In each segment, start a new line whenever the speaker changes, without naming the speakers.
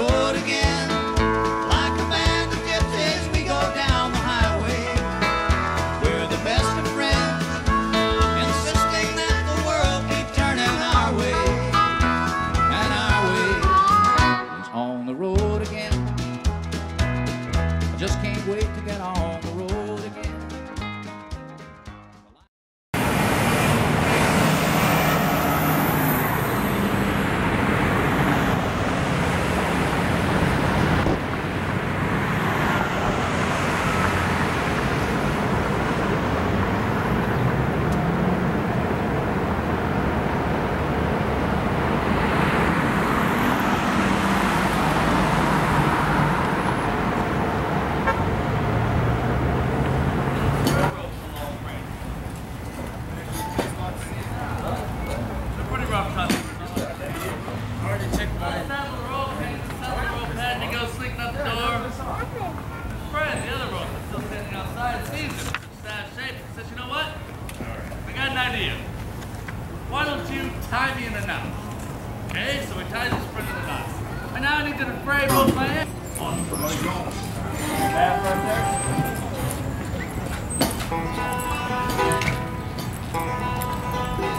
Road again.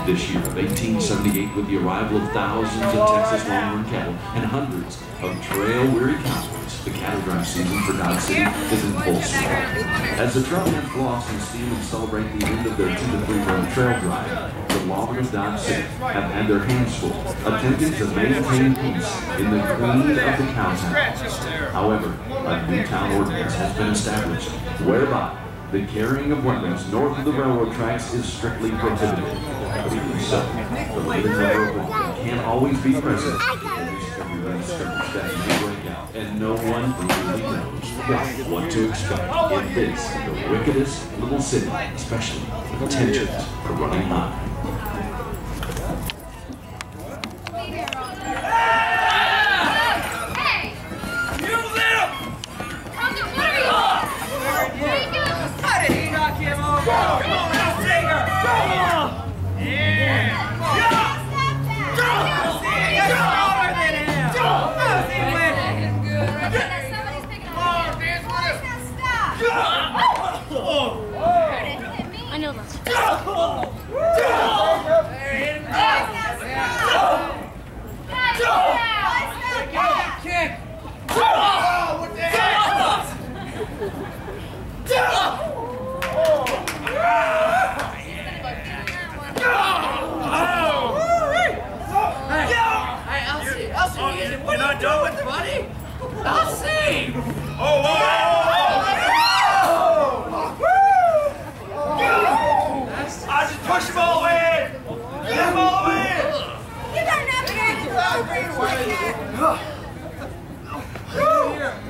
This year of 1878, with the arrival of thousands of Texas longhorn cattle and hundreds of trail-weary cowboys, the cattle drive season for Dodge City is in full swing. As the trailmen floss and steam and celebrate the end of their two to three round trail drive, the lawmen of Dodge City have had their hands full attempting to maintain peace in the queen of the cow town. However, a new town ordinance has been established whereby the carrying of weapons north of the railroad tracks is strictly prohibited. Can always be present and no one really knows what to expect in this, the wickedest little city, especially when tensions are running high.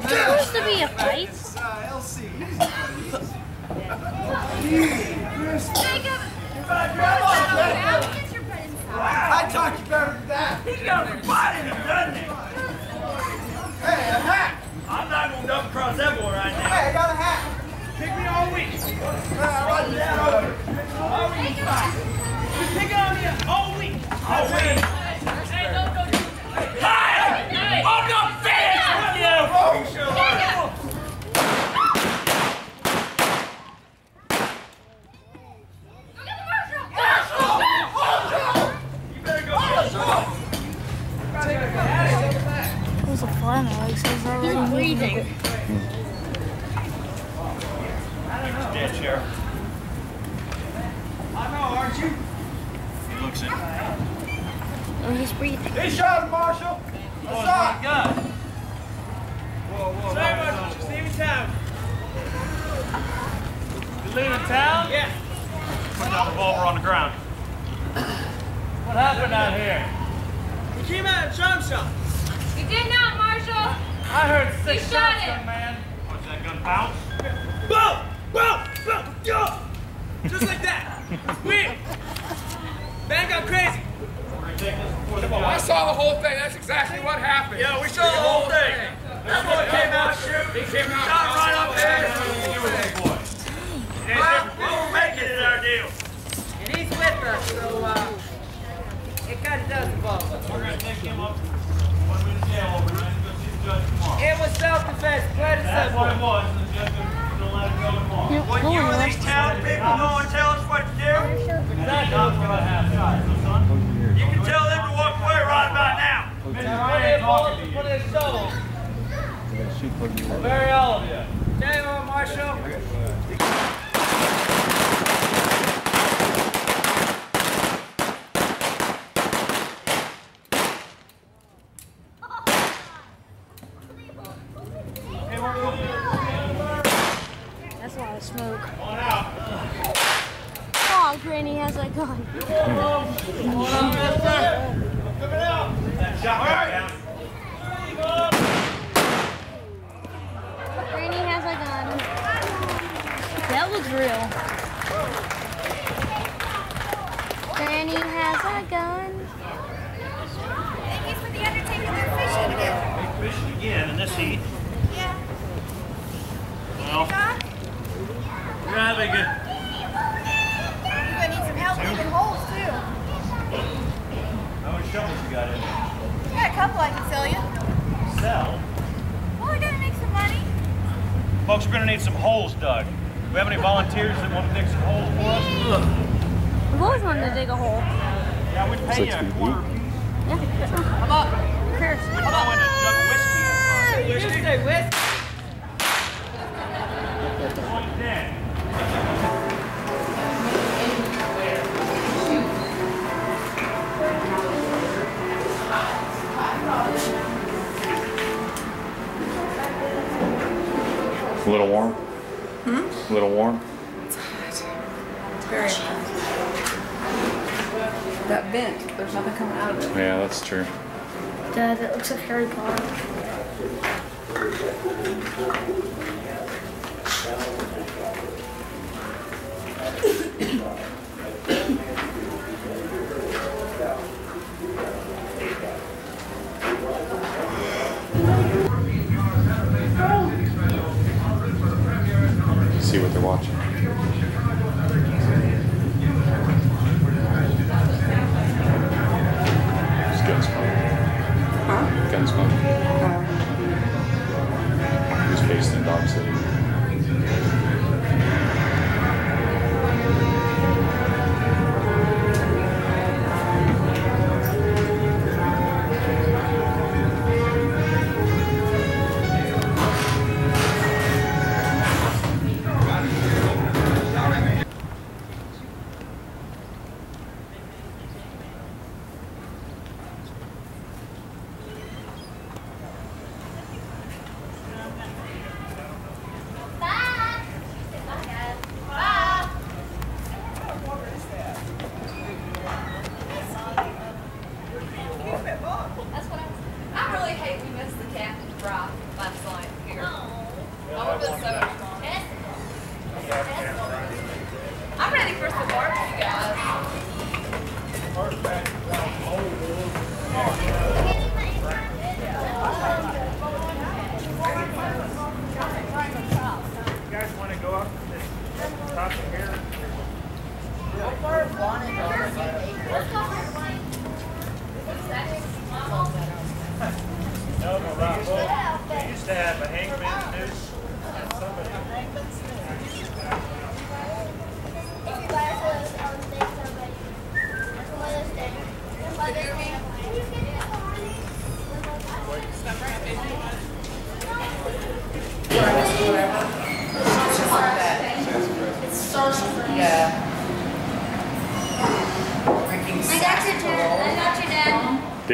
Supposed to be a fight. Jacob! I'll get your butt inside.
I taught you better than that. He's got a body, doesn't he? Hey, a hat. I'm not gonna double cross that boy right now. Hey, I got a hat. Pick me all week. Right that over. All week. You pick on me all week. All week. Hey, don't go. Hey! I'm not finished with you. Oh, sure. You better go get some.
There's a fly in my legs. He's already breathing.
Dead chair. I know, aren't you? He looks it.
Oh, he's breathing.
He shot him, Marshall. What's up?
God.
Whoa, whoa, Sorry, Marshall. Just leave town.
You leaving town?
Yeah. Put that revolver on the ground.
What happened out here?
He came out and shot himself.
You did not, Marshall!
I heard six
You shot
shots,
him.
young man.
What's that gun bounce? Boom! Boom! Boom! Yo! Just like that. Weird. Man got crazy. We're gonna take this before the
Well, I saw the whole thing. That's exactly what happened.
Yeah, we saw the whole thing. That boy came out shooting.
He came out.
Shot right up there.
You were the boy.
Well, we're making is our deal.
And he's with us, so uh, it kind of does involve us.
We're gonna take him up when we to jail. We're gonna
It was self-defense, plain and
That's what it was, and the judge will let it go tomorrow.
When you and these
town people go and tell us what to do,
Exactly what I have shot.
You can tell them to walk away right about now.
Mr. Ryan talking to you.
Put it solo.
Very all of you.
Damn, on, Marshall.
See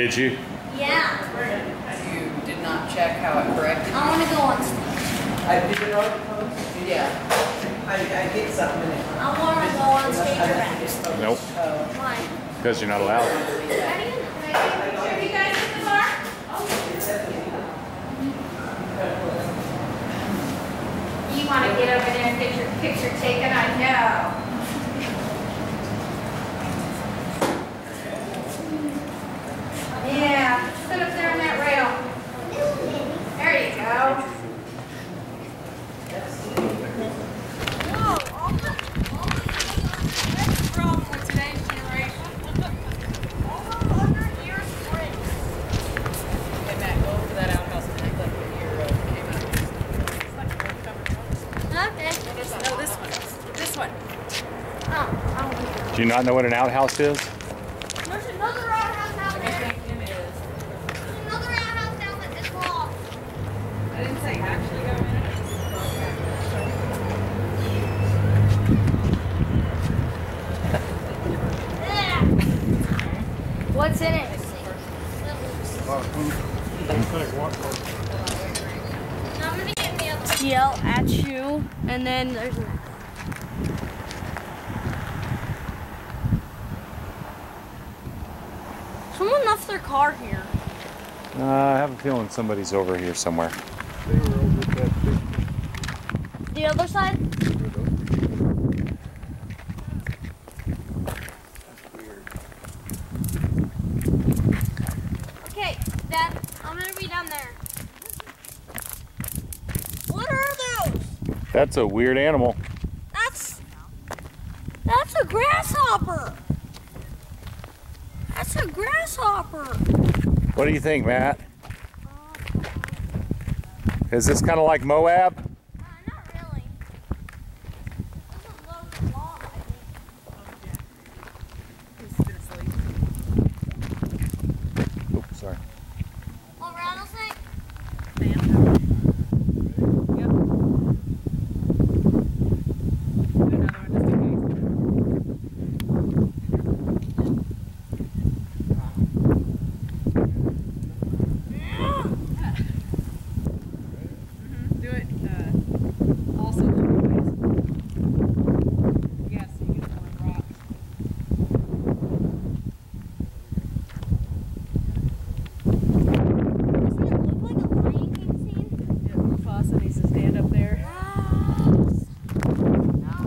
Did you?
Yeah.
You did not check how it corrected.
I want to go on.
I did it on post.
Yeah.
I, I did something.
I want to go on stage.
Nope.
Why?
Because you're not allowed.
Are you guys in the bar?
You want to
get over there and get your picture taken? I know. Yeah, sit up there on that rail. There you go.
That's the problem with today's generation.
Hey, Matt, go over to that outhouse and act like when your came out.
Okay.
No, this one. This one.
Do you not know what an outhouse is?
There's another roundhouse out there. There's another roundhouse down at this wall.
I didn't say actually go in.
Yeah. What's in it? I'm gonna get me a yell at you, and then there's. Someone left their car here.
Uh, I have a feeling somebody's over here somewhere.
The other side? Okay, Dad, I'm gonna be down there. What are those?
That's a weird animal.
That's that's a grasshopper. That's a grasshopper.
What do you think, Matt? Is this kind of like Moab?
Uh, not really. This is low law, I think.
Oh, sorry.
Oh, rattlesnake?
Do it uh, also ways. Yes, you can throw rocks.
Doesn't it look like a Lion King scene?
Yeah, Mufasa needs to stand up there.
No,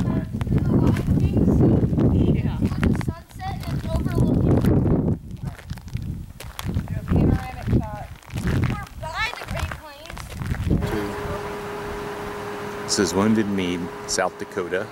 that's the Lion King scene.
Yeah.
With the sunset and it's overlooking.
Do a panoramic shot.
We're by the Great Plains.
This is Wounded Knee, South Dakota.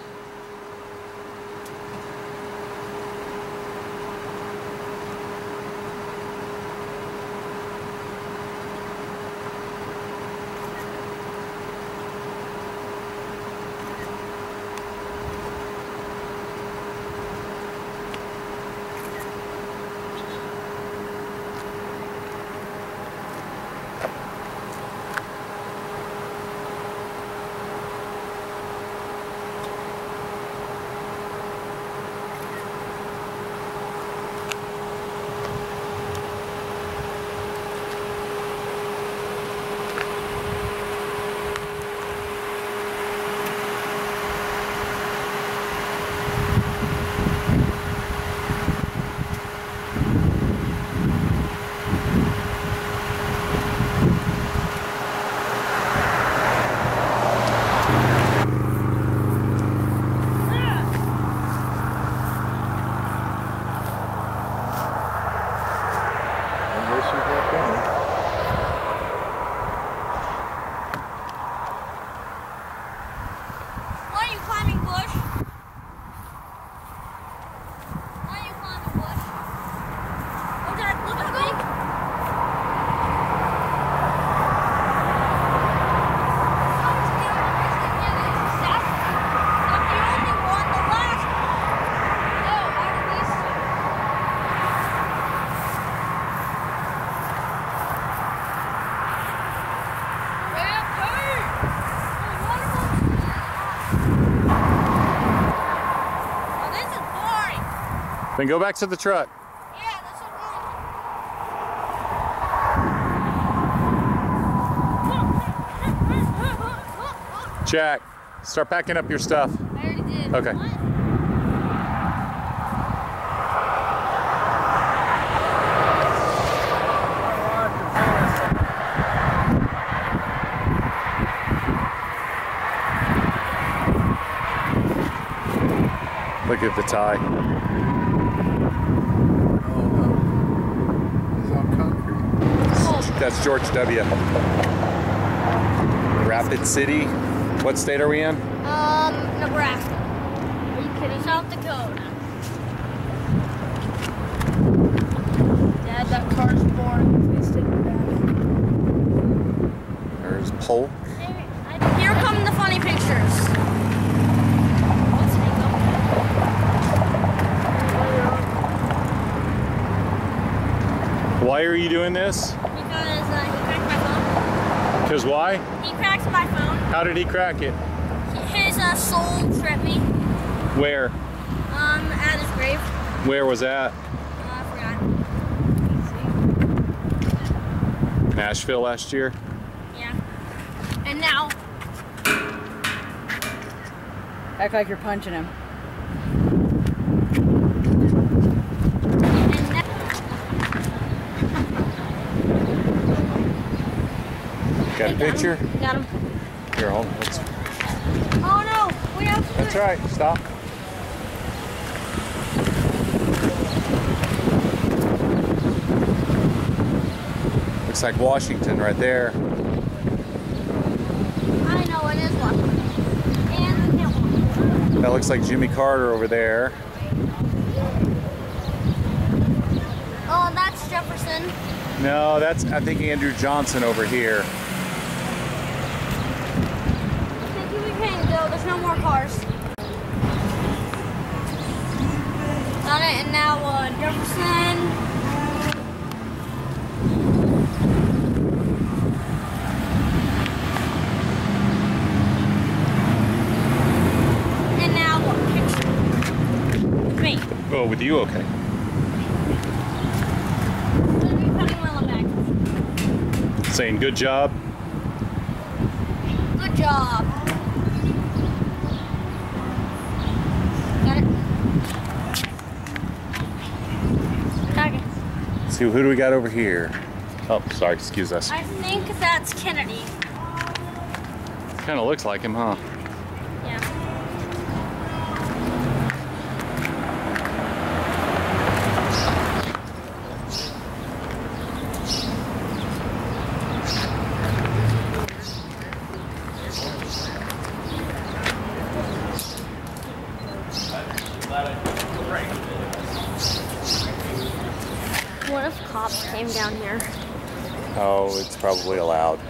Then go back to the truck. Jack, start packing up your stuff. Okay. What? Look at the tie. That's George W. Rapid City. What state are we in?
Um, Nebraska. Are you kidding? South Dakota. Dad, that car's boring. Please take it back.
There's Polk.
Here come the funny pictures.
Why are you doing this?
Because uh, he cracked my
Because why?
He cracked my phone.
How did he crack it?
His uh, soul tripped me.
Where?
Um, at his grave.
Where was that?
Uh, I forgot.
Nashville last year?
Yeah. And now,
Act like you're punching him.
Got a picture?
got him.
Here, hold on. Let's,
Oh no, we have to
that's right. Stop. Looks like Washington right there.
I know it is one. And the.
That looks like Jimmy Carter over there.
Oh, that's Jefferson.
No, that's I think Andrew Johnson over here.
Okay, keep your hand go. There's no more cars. Got it, and now uh, Jefferson. And now what? Picture. Me.
Oh, with you, okay.
Gonna be putting Willow back.
Saying good job.
Good job. Got it. Okay.
See who do we got over here? Oh, sorry, excuse us.
I think that's Kennedy.
Kind of looks like him, huh?
Yeah. What if cops came down here?
It's probably allowed.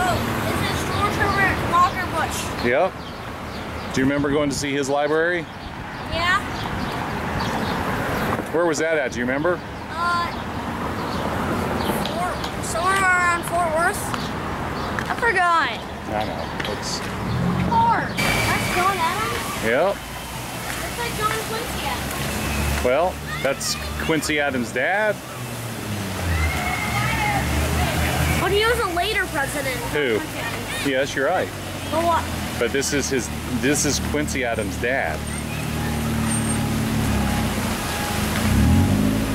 Oh, this is George Herbert Walker Bush.
Yep. Do you remember going to see his library?
Yeah?
Where was that at? Do you remember?
Uh, Fort, somewhere around Fort Worth. I forgot.
I know. It's yep.
That's like John Quincy Adams.
Well, that's Quincy Adams' dad.
But he was a later president.
Who? Yes, you're right.
But what?
But this is his. This is Quincy Adams' dad.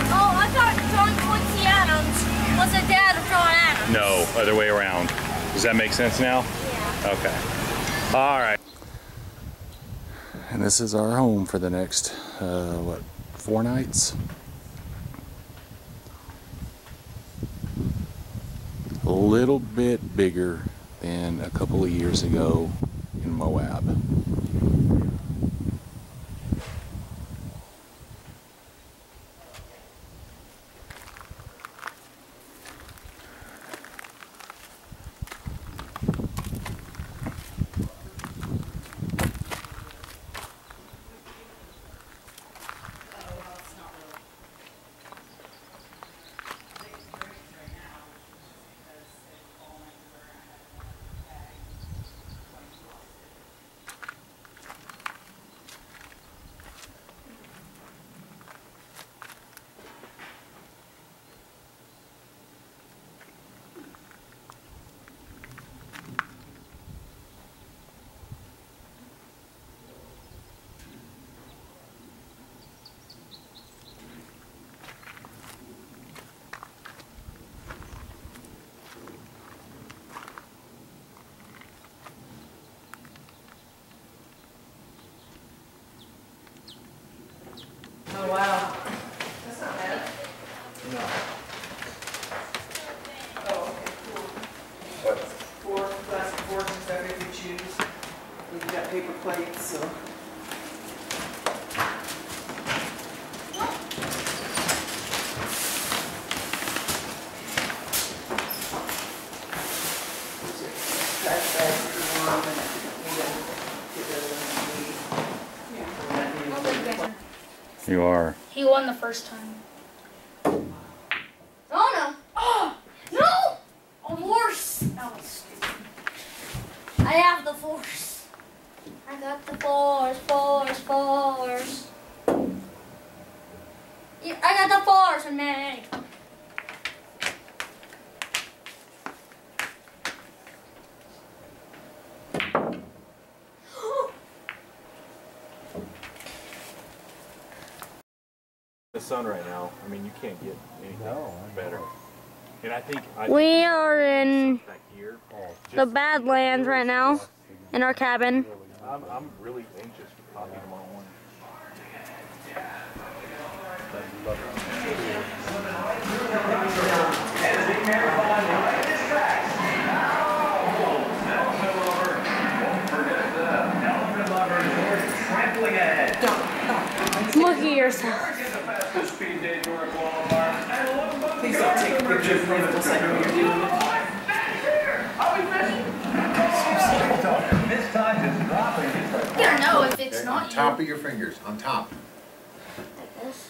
Oh, I thought John Quincy Adams was the dad of John Adams.
No, other way around. Does that make sense now?
Yeah.
Okay. All right. This is our home for the next, uh, what, four nights? A little bit bigger than a couple of years ago in Moab.
If you need.
You are.
He won the first time. Oh no! Oh no! A horse! That was stupid. I have the force. I got the force, force, force. Yeah, I got the force in me.
the sun right now. I mean, you can't get anything better. And I think I
We are in
back here.
the Badlands right now, in our cabin.
I'm, I'm really anxious for coffee tomorrow morning.
Look at yourself.
Don't take a picture of me unless I know you're doing it.
You don't know if it's
Okay,
not
on
you.
top of your fingers, on top. Like this.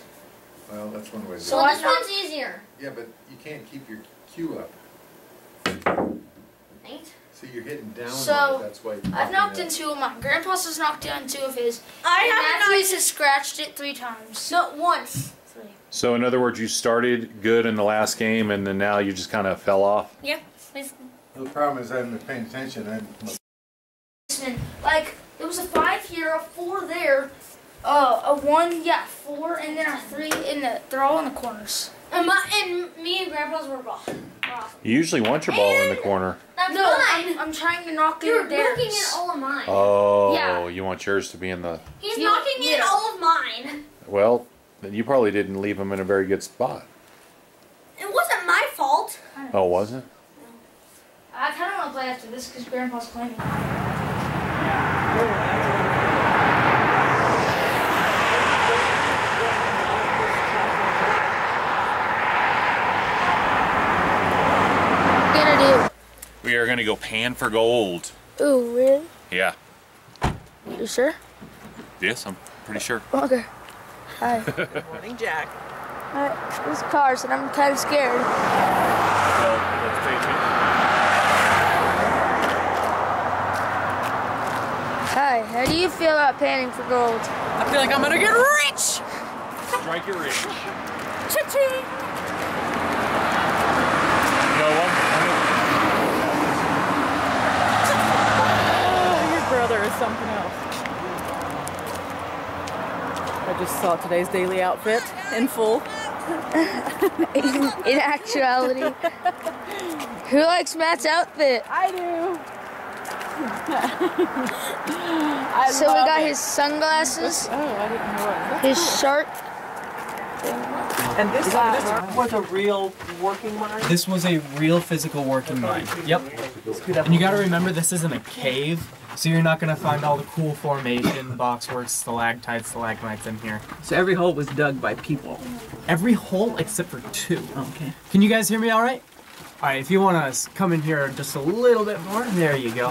Well, that's one way to do
So
it.
this one's easier.
Yeah, but you can't keep your cue up.
Ain't?
So you're hitting down on
So,
it, that's why.
I've knocked in two of mine. Grandpa's has knocked down two of his.
I
have
not
Matthew's has scratched it three times.
Not once.
Three.
So in other words, you started good in the last game, and then now you just kind of fell off.
Yeah.
The problem is I haven't been paying attention and
Listen, Like, it was a five here, a four there, uh, a one, yeah, four, and then a three in the, they're all in the corners.
And, my, and me and Grandpa's were off. off.
You usually want your ball in the corner.
That's
no,
mine.
I'm, I'm trying to knock
You're
in theirs.
knocking in all of mine.
Oh,
Yeah.
you want yours to be in the.
He's
Yeah,
knocking in all of mine.
Well, then you probably didn't leave them in a very good spot.
It wasn't my fault.
Oh, was it?
I kind of want to play after this because Grandpa's playing. Gonna do.
We are gonna go pan for gold.
do. Ooh, really?
Yeah.
You sure?
Yes, I'm pretty sure.
Okay. Hi.
Good morning, Jack.
Hi. This car's and I'm kind of scared. Hi. How do you feel about panning for gold?
I feel like I'm gonna get rich.
Strike it rich.
Cha-ching.
You know what?
Your brother is something else. I just saw today's daily outfit in full.
in actuality. Who likes Matt's outfit?
I do.
I so we got his sunglasses,
Oh, I didn't know what.
his shark.
And this, this was a real working mine?
This was a real physical working mine. Yep. And you gotta remember this isn't a cave, so you're not gonna find all the cool formation, boxworks, stalactites, stalagmites in here.
So every hole was dug by people.
Every hole except for two.
Okay.
Can you guys hear me all right? All right, if you want to come in here just a little bit more, there you go.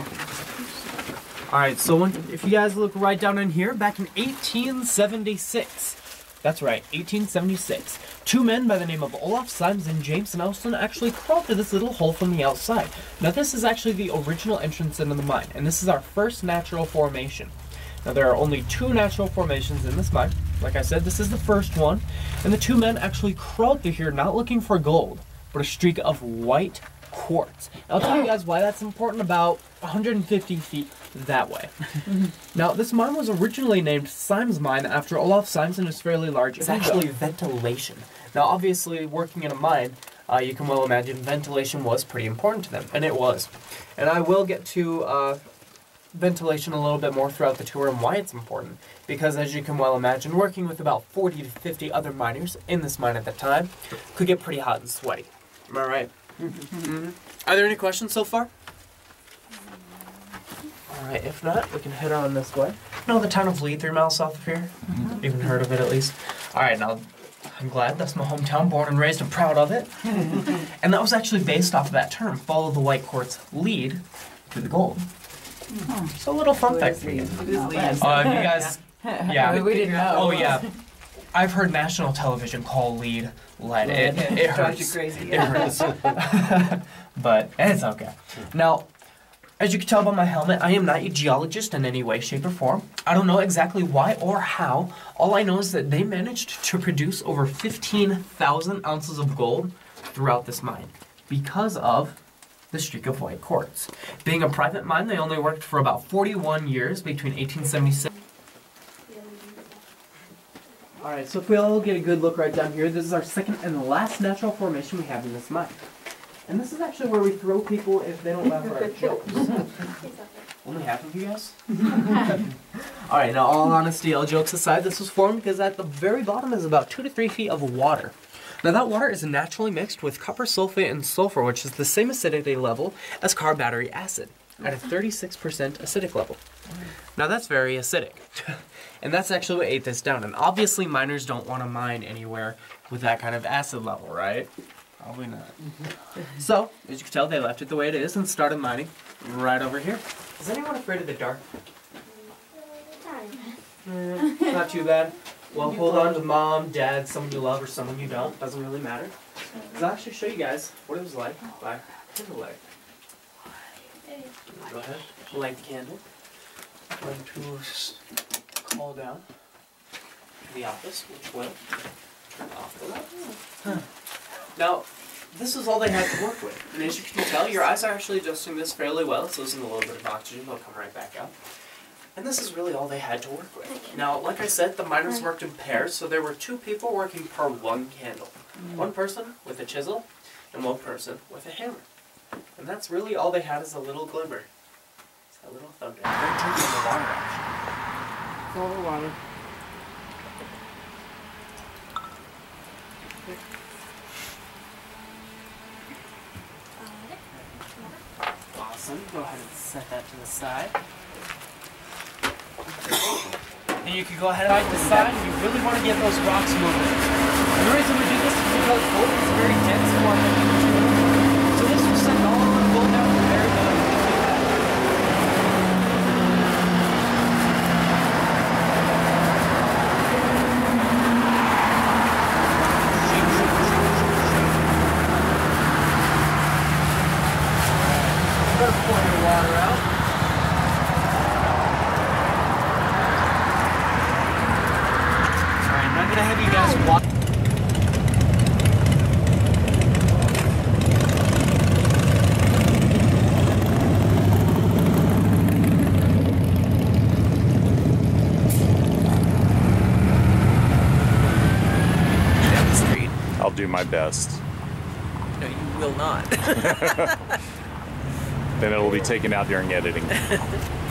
All right, so when, if you guys look right down in here, back in 1876, that's right, 1876, two men by the name of Olaf Symes and James Nelson actually crawled through this little hole from the outside. Now, this is actually the original entrance into the mine, and this is our first natural formation. Now, there are only two natural formations in this mine. Like I said, this is the first one, and the two men actually crawled through here not looking for gold, but a streak of white quartz. I'll tell you guys why that's important about 150 feet that way. now, this mine was originally named Symes Mine after Olaf Symes and his fairly large. It's actually ventilation. Now, obviously, working in a mine, uh, you can well imagine ventilation was pretty important to them, and it was. And I will get to uh, ventilation a little bit more throughout the tour and why it's important. Because as you can well imagine, working with about 40 to 50 other miners in this mine at the time could get pretty hot and sweaty. Am I right? Are there any questions so far? Alright, if not, we can head on this way. You know the town of Lead, three miles south of here? Even heard of it at least? Alright, now I'm glad that's my hometown, born and raised and proud of it. and that was actually based off of that term, follow the white quartz lead to the gold. So a little fun fact for you.
Who's
Uh, you guys, yeah.
We- we didn't know.
Oh yeah. I've heard national television call lead lead. It, it, it
Drives you
hurts.
crazy.
It hurts. but it's okay. Now, as you can tell by my helmet, I am not a geologist in any way, shape, or form. I don't know exactly why or how. All I know is that they managed to produce over 15,000 ounces of gold throughout this mine because of the streak of white quartz. Being a private mine, they only worked for about 41 years between 1876. Alright, so if we all get a good look right down here, this is our second and the last natural formation we have in this mine. And this is actually where we throw people if they don't laugh at our jokes. Only half of you guys? Alright, now all honesty, all jokes aside, this was formed because at the very bottom is about two to three feet of water. Now that water is naturally mixed with copper sulfate and sulfur, which is the same acidity level as car battery acid, at a 36% acidic level. Now that's very acidic. and that's actually what ate this down. And obviously miners don't want to mine anywhere with that kind of acid level, right? Probably not. So, as you can tell, they left it the way it is and started mining right over here. Is anyone afraid of the dark? Eh, not too bad. Well, hold on to mom, dad, someone you love, or someone you don't. Doesn't really matter. I'll actually show you guys what it was like by candlelight. Go ahead. Light the candle. Going to s- call down the office, which will turn off the light. Now, this is all they had to work with. And as you can tell, your eyes are actually adjusting this fairly well. It's losing a little bit of oxygen. They'll come right back out. And this is really all they had to work with. Now, like I said, the miners worked in pairs, so there were two people working per one candle. One person with a chisel, and one person with a hammer. And that's really all they had is a little glimmer. It's that little thunder. They're drinking the water, actually.
It's all the water.
Awesome. Go ahead and set that to the side. And you can go ahead and hide the side. You really want to get those rocks moving. And the reason we do this is because gold is very dense form of material. So this will send all of the gold down to the very bottom. Better pour your water out. Alright, now I'm gonna have you guys walk.
Down the street. I'll do my best.
No, you will not.
Then it'll be taken out during editing.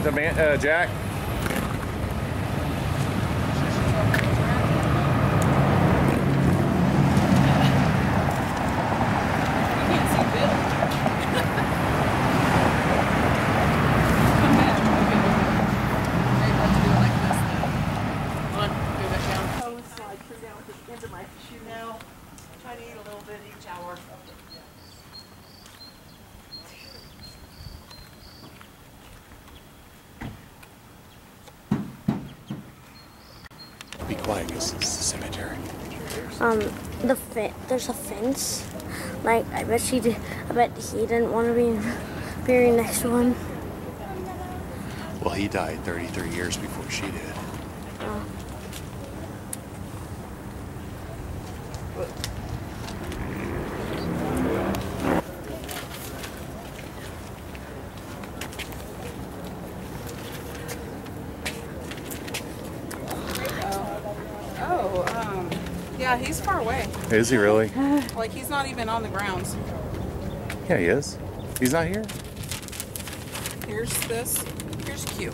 with him, man- uh, Jack.
Toe and slide through down to the end of my shoe now. Try to eat a little bit each hour.
Why? Because it's a cemetery.
Um, the fe- there's a fence. Like I bet she did. I bet he didn't want to be buried next to him.
Well, he died 33 years before she did.
Oh.
Oh, um, yeah, he's far away.
Is he really?
Like, he's not even on the grounds.
Yeah, he is. He's not here.
Here's this. Here's Q.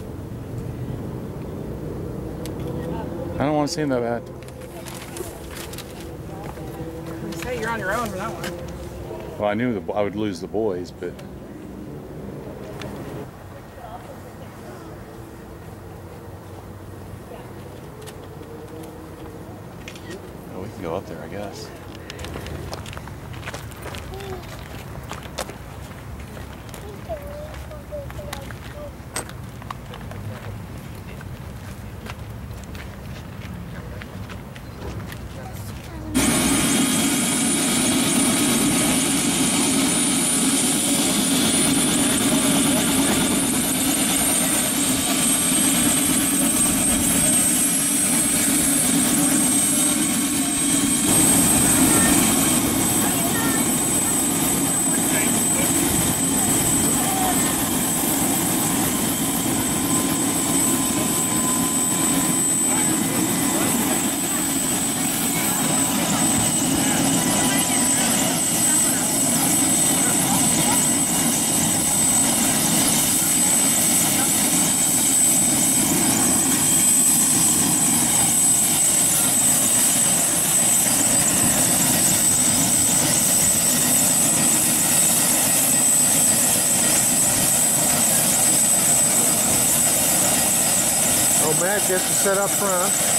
I don't want to see him that bad.
Say you're on your own for that one.
Well, I knew the, I would lose the boys, but
Matt gets to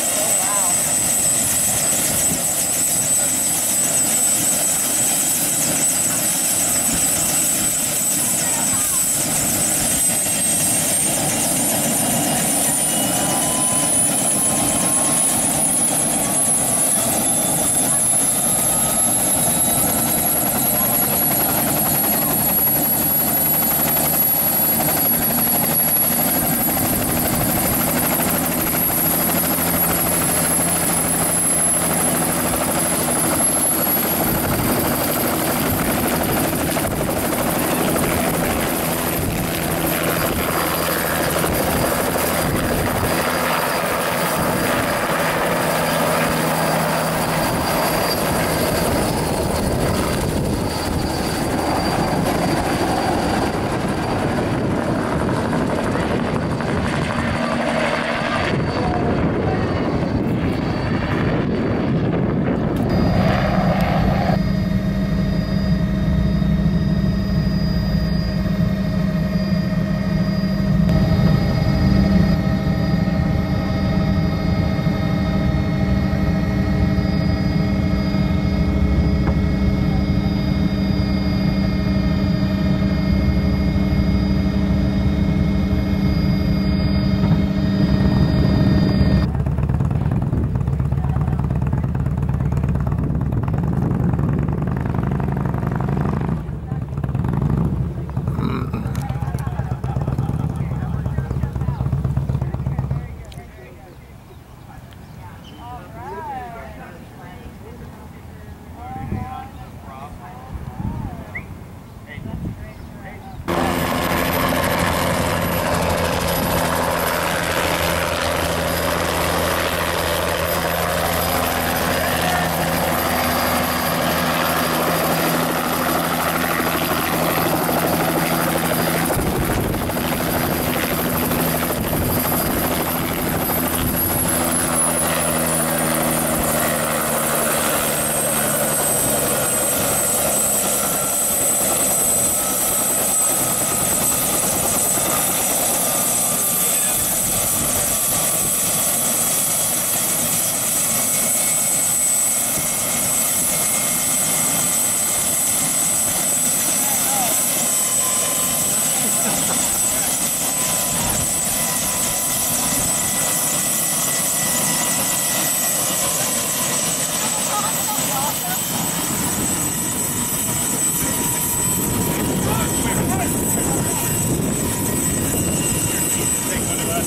How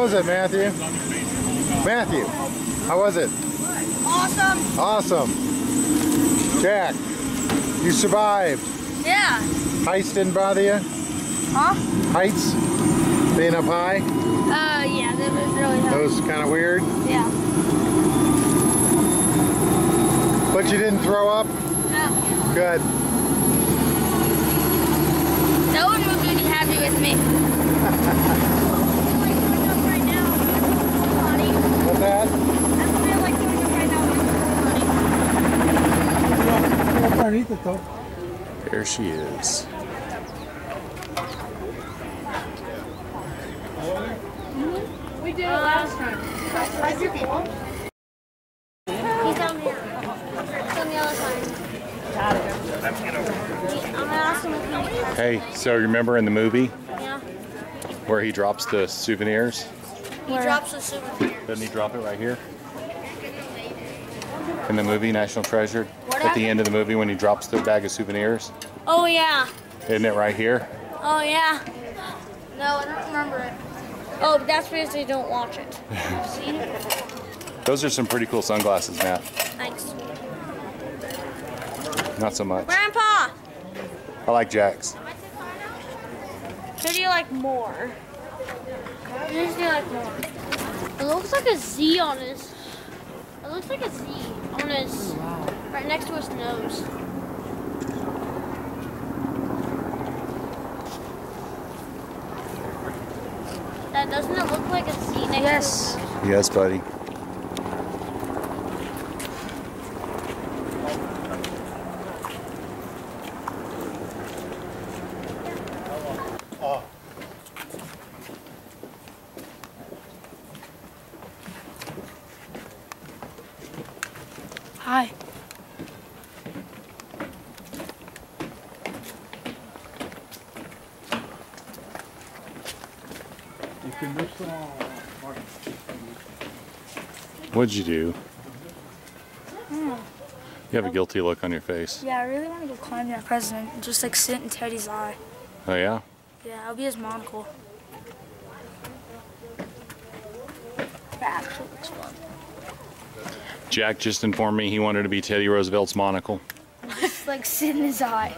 was
it, Matthew? Matthew, how was it?
Awesome.
Awesome. Jack, you survived.
Yeah.
Heist didn't bother you?
Huh?
Heights? Being up high?
Uh, yeah, that was really
That was kind of weird.
Yeah.
But you didn't throw up?
No.
Good.
No one was really happy with me. I like coming up right now, honey.
What's that? I like coming up right now, honey.
No, I'm not underneath it though.
There she is.
We did it last time.
Where's your people? He's down here. He's on the other side.
Got it.
I'm gonna ask him if he
Hey, so you remember in the movie
Yeah.
where he drops the souvenirs?
He drops the souvenirs.
Doesn't he drop it right here? In the movie National Treasure?
What
At the
happened?
end of the movie when he drops the bag of souvenirs?
Oh yeah.
Isn't it right here?
Oh yeah. No, I don't remember it. Oh, that's because they don't watch it. See?
Those are some pretty cool sunglasses, Matt.
Thanks.
Not so much.
Grandpa,
I like Jack's.
Who do you like more? Who do you like more? It looks like a Z on his. It looks like a Z on his. Right next to his nose. That doesn't it look like a Z next yes. to his nose?
Yes, buddy. What'd you do?
Hmm.
You have a guilty look on your face.
Yeah, I really want to go climb that president and just like sit in Teddy's eye.
Oh, yeah?
Yeah, I'll be his monocle. That actually looks fun.
Jack just informed me he wanted to be Teddy Roosevelt's monocle.
Just like sit in his eye.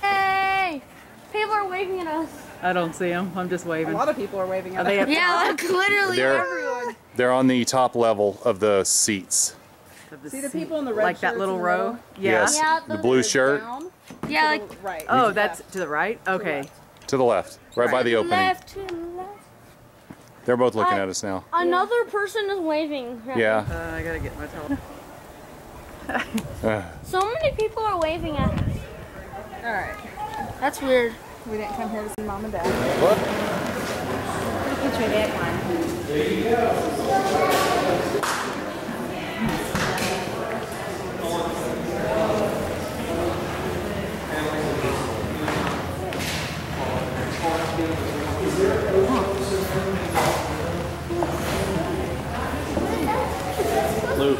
Hey! People are waving at us.
I don't see them. I'm just waving.
A lot of people are waving at
they
us.
Yeah,
top?
like literally
They're-
everyone.
They're on the top level of the seats.
See the people in the red
Like that little
in
row? Yeah.
Yes. the blue shirt
Down
Yeah, like
the right.
Oh, that's to the right? Okay.
to the left, right by the opening.
left to left.
They're both looking
I-
at us now.
Another person is waving. right
Yeah.
Uh, I gotta get my telephone.
Uh,
So many people are waving at us.
All right.
That's weird.
We didn't come here to see mom and dad.
What?
Get your dad one.
Luke.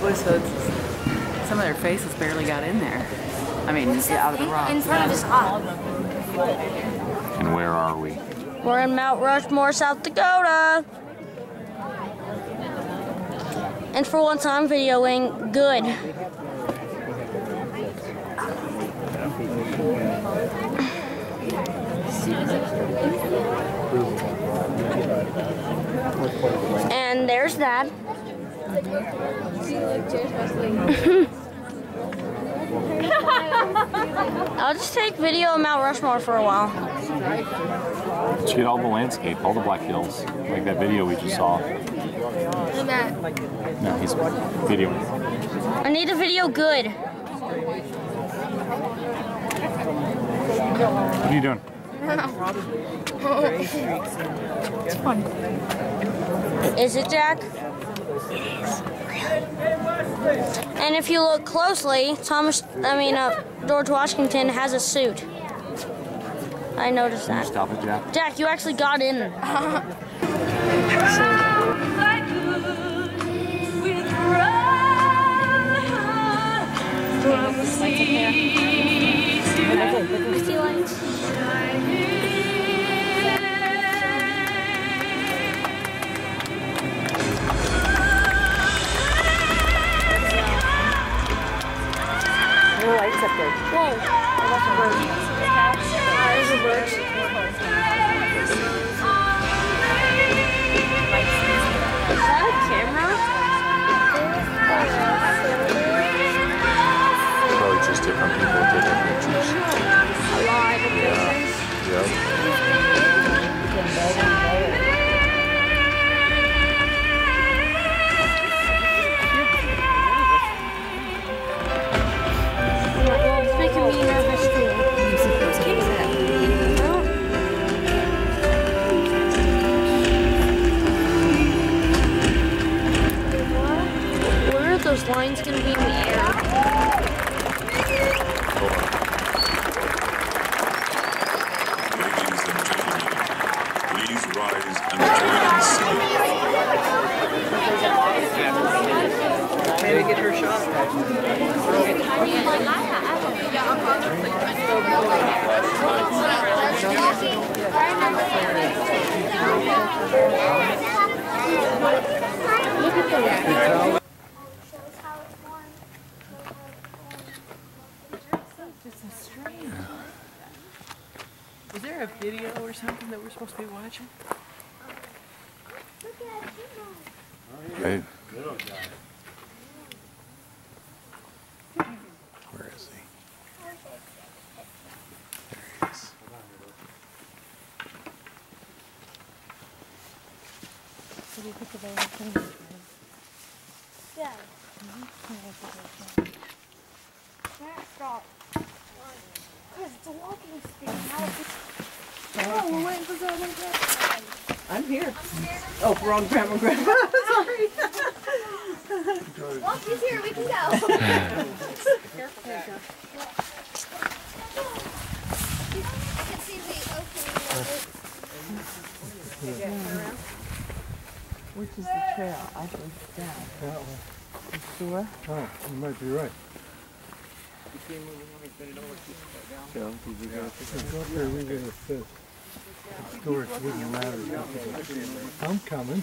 Boy, so it's, some of their faces barely got in there. I mean, out of the rock.
In front of his eye.
And where are we?
We're in Mount Rushmore, South Dakota. And for once, I'm videoing good. And there's that. I'll just take video of Mount Rushmore for a while.
Let's get all the landscape, all the Black Hills, like that video we just saw.
Look that.
No, he's videoing.
I need a video good.
What are you doing?
it's fun. Is it, Jack? And if you look closely, Thomas, I mean, uh, George Washington has a suit. I noticed that.
stop it, Jack?
Jack, you actually got in.
I feel like There's a bird. Is that a camera?
Probably just different people taking pictures.
A lot of
Yeah. Yep.
So we put the ball in the Yeah. Stop. Because it's a walking stick. Now it's... Oh, we're waiting for someone to
I'm here. Oh, wrong grandma, grandma. Sorry.
Walk is here. We can go.
Which is the trail? I think down.
That one.
You sure?
Oh, you might be right.
You go
Go up there, we get a fifth. The storage wouldn't. I'm coming.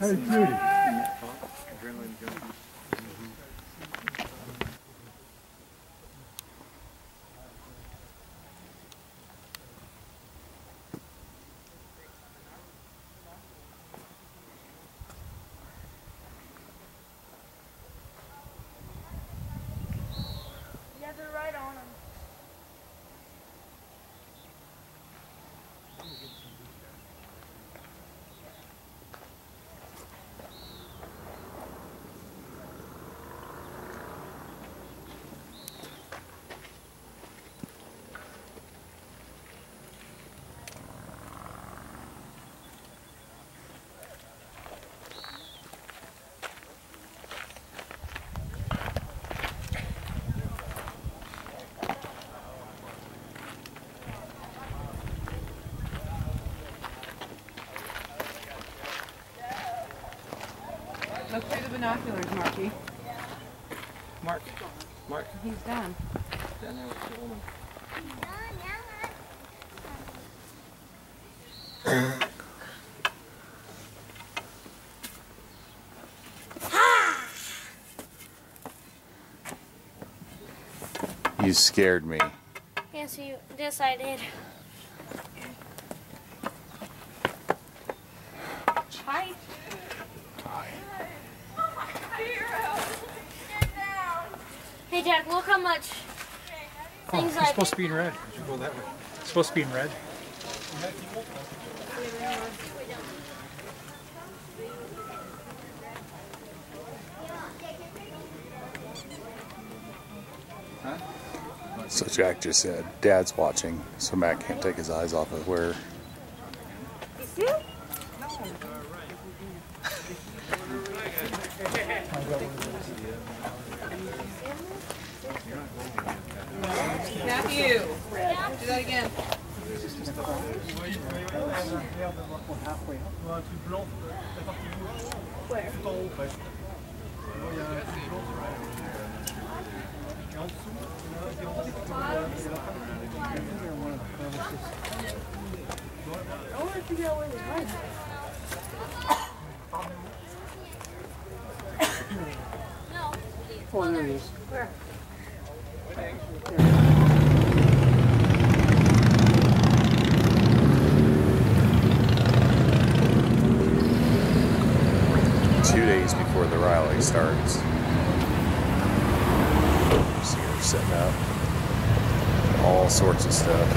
Hey, Judy.
Binoculars, Marky.
Mark. Mark.
He's done.
Down there with the.
You scared me.
Yes, you. Yes, I did. Hi. Hey, Jack. Look how much
Oh,
things
it's
I.
supposed to be in red. You go that way. It's supposed to be in red.
So Jack just said, Dad's watching, so Matt can't take his eyes off of where.
Matthew, do that again.
I want to figure out where the lights
Oh, there it is.
Where?
Two days before the rally starts. See her setting up all sorts of stuff.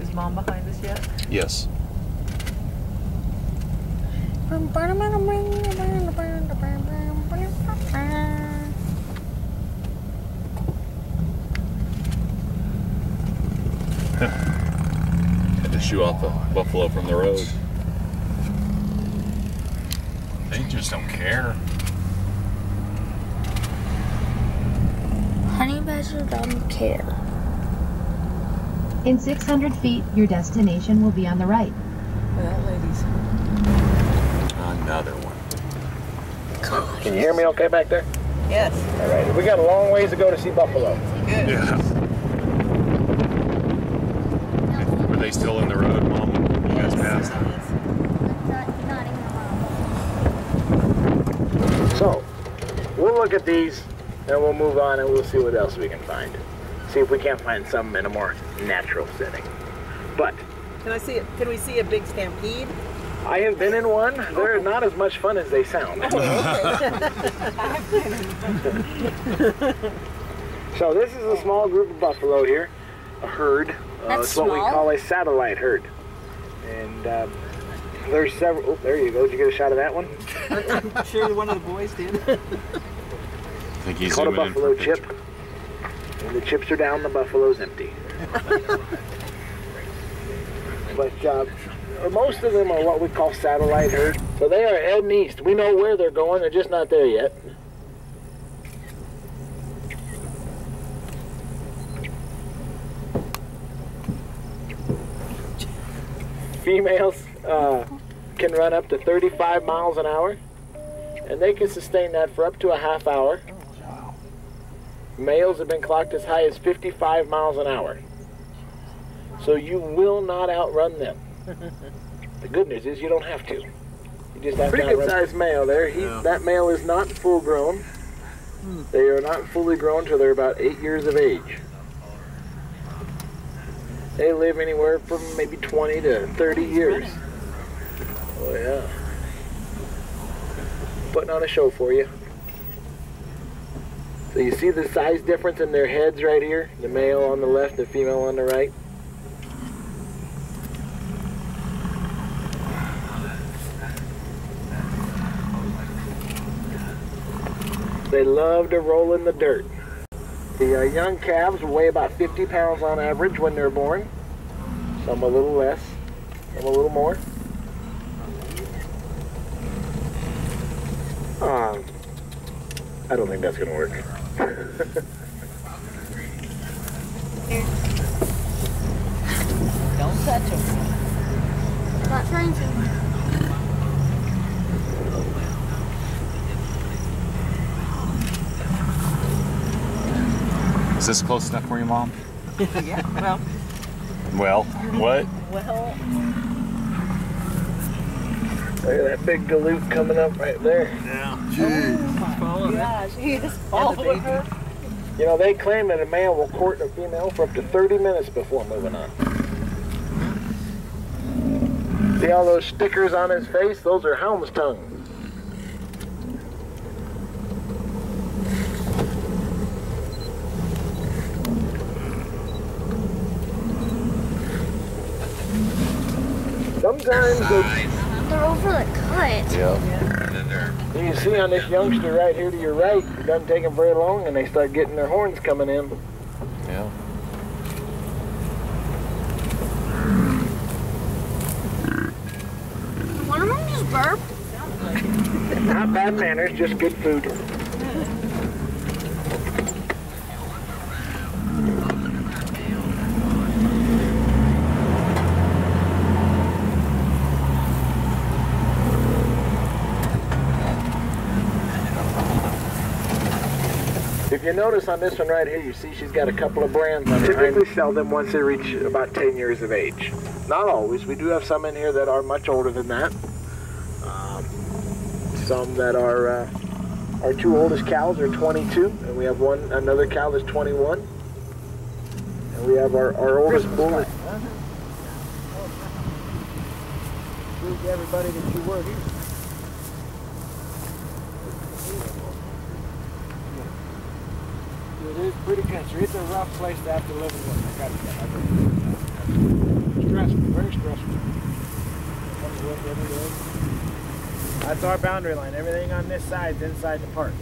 Is mom behind us yet?
Yes.
Had to shoo off a buffalo from the road.
They just don't care.
Honey badger don't care.
In 600 feet, your destination will be on the right.
That lady's.
Another one.
Can you hear me okay back there?
Yes.
All right. We got a long ways to go to see buffalo.
Good.
Yeah. Were they still in the road, Mom? You guys passed?
So, we'll look at these, and we'll move on, and we'll see what else we can find. See if we can't find some in a more natural setting. But
Can I see it? Can we see a big stampede?
I have been in one. They're not as much fun as they sound. Oh, so this is a small group of buffalo here, a herd. Uh,
That's
it's what we call a satellite herd. And uh, there's several. Oh, there you go. Did you get a shot of that one?
I'm sure one of the boys did.
I think he's
called a
zooming in
buffalo
for a
chip. When the chips are down, the buffalo's empty. but uh, most of them are what we call satellite herds. So they are heading east. We know where they're going. They're just not there yet. Females uh, can run up to 35 miles an hour, and they can sustain that for up to a half hour. Males have been clocked as high as 55 miles an hour. So you will not outrun them. the good news is you don't have to. You just have Pretty
to
good
outrun-
sized male there. He, That male is not full grown. They are not fully grown till they're about eight years of age. They live anywhere from maybe 20 to 30 years. Oh yeah. Putting on a show for you. So you see the size difference in their heads right here? The male on the left, the female on the right. They love to roll in the dirt. The uh, young calves weigh about 50 pounds on average when they're born. Some a little less, some a little more. Um, I don't think that's going to work.
Don't touch them.
I'm not trying to.
Is this close enough for you, Mom?
yeah, well,
Well, what?
well.
Look at that big galoot coming up right there.
Yeah. Oh my gosh, he is following her.
You know, they claim that a male will court a female for up to 30 minutes before moving on. See all those stickers on his face? Those are hound's tongue. Sometimes they,
They're over the cut.
Yeah.
you can see on this youngster right here to your right, it doesn't take them very long and they start getting their horns coming in.
Yeah.
One of them just burped.
Not bad manners, just good food. If you notice on this one right here, you see she's got a couple of brands on her. Typically sell them once they reach about 10 years of age. Not always. We do have some in here that are much older than that. Um, some that are uh, our two oldest cows are 22, and we have one another cow that's 21. And we have our, our oldest bull. that- Prove to everybody that you were here.
It is pretty country. It's a rough place to have to live in. I gotta Stressful, very stressful. That's our boundary line. Everything on this side is inside the park.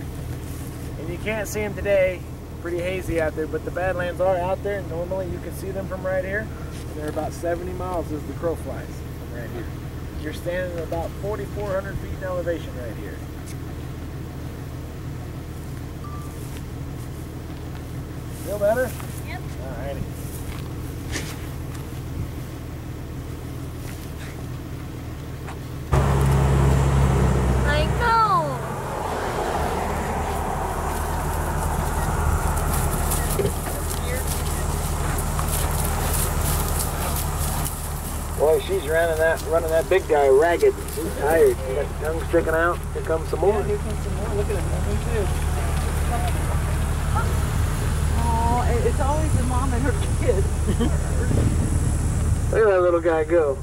And you can't see them today. Pretty hazy out there, but the Badlands are out there. Normally you can see them from right here. They're about 70 miles as the crow flies right here. You're standing at about 4,400 feet in elevation right here. Feel better?
Yep.
Alrighty.
I know.
Boy, she's running that running that big guy ragged. She's tired. She got the tongue sticking out. Here comes some more.
Yeah, Here comes some more. Look at him. Him too. Oh, it- it's always the mom and her kid.
Look at that little guy go.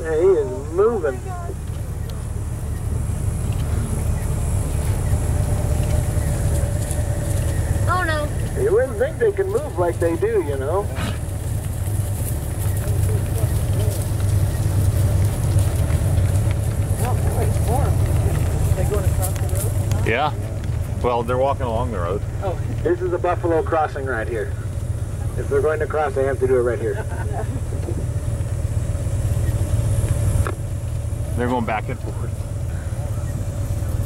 Yeah, he is moving.
Oh no.
You wouldn't think they can move like they do, you know.
They going across the road?
Yeah. Well, they're walking along the road.
Oh.
This is a buffalo crossing right here. If they're going to cross, they have to do it right here.
They're going back and forth.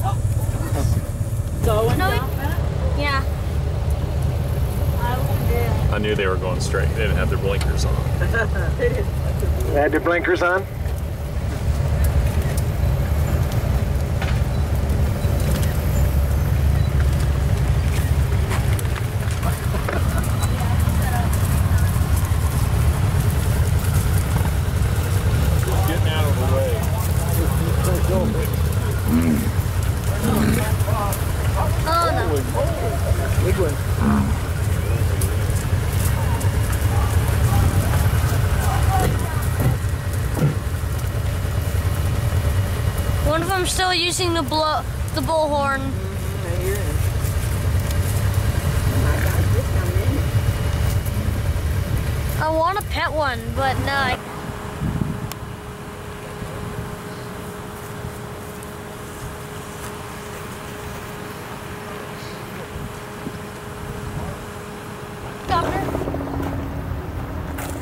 Going
No. Yeah. I was there.
I knew they were going straight. They didn't have their blinkers on.
They had their blinkers on.
Just getting out of the way.
Oh no.
Big one.
One of them still using the blow, the bullhorn. I want to pet one, but no. I,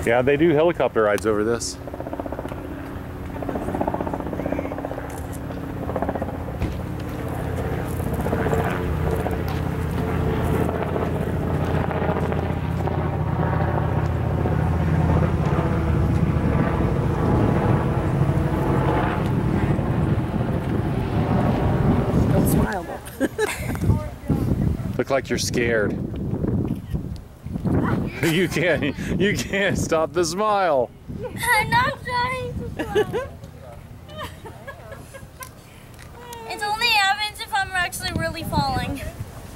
Yeah, they do helicopter rides over this.
Don't smile though.
Look like you're scared. you can't you can't stop the smile.
I'm not trying to smile. It only happens if I'm actually really falling.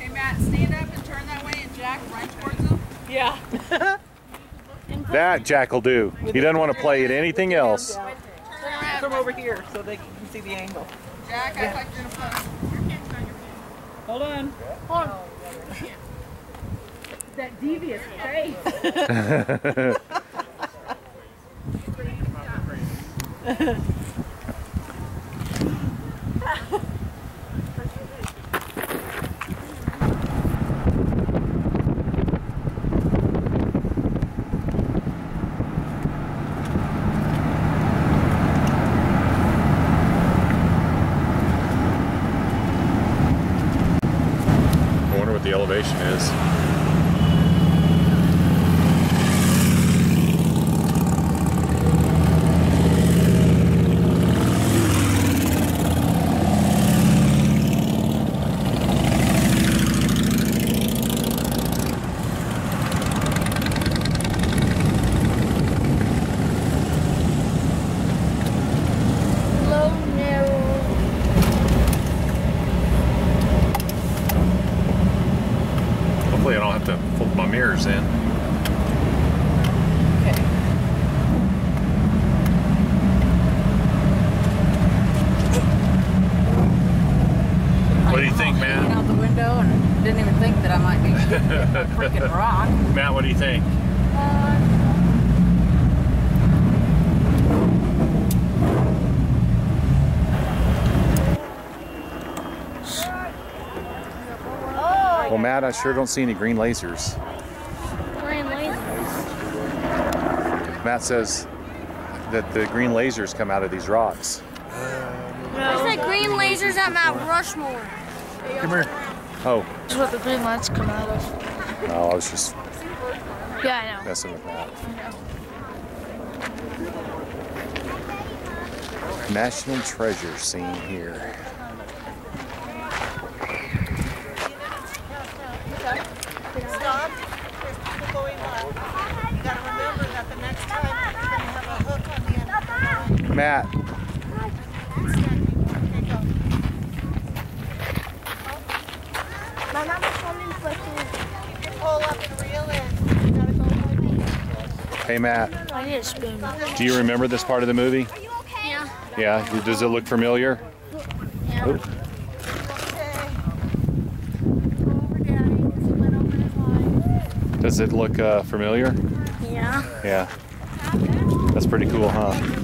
Hey Matt, stand up and turn that way and Jack run towards them.
Yeah.
That Jack will do. He doesn't want to play at anything else.
Come over here so they can see the angle.
Jack, act like you're in a front.
Hold on.
Hold on.
That devious face.
I wonder what the elevation is.
Hopefully I don't have to fold my mirrors in. What do you think,
Looking
Matt?
out the window and didn't even think that I might be hitting a freaking rock.
Matt, what do you think? Well, Matt, I sure don't see any green lasers.
Green lasers.
Matt says that the green lasers come out of these rocks.
There's like green lasers at Mount Rushmore.
Come here. Oh,
That's what the green lights come out of.
no, I was just
Yeah, I know.
messing with Matt. National treasure scene here.
Stop. There's people going left. You gotta remember that the next time you're gonna have a hook on the end of the line.
Matt,
My mama's coming for you. Pull up and reel in. You gotta go
hey Matt,
I need a spoon.
do you remember this part of the movie?
Yeah.
Yeah, does it look familiar?
Yeah.
Oop. Does it look uh, familiar?
Yeah.
Yeah. That's pretty cool, huh?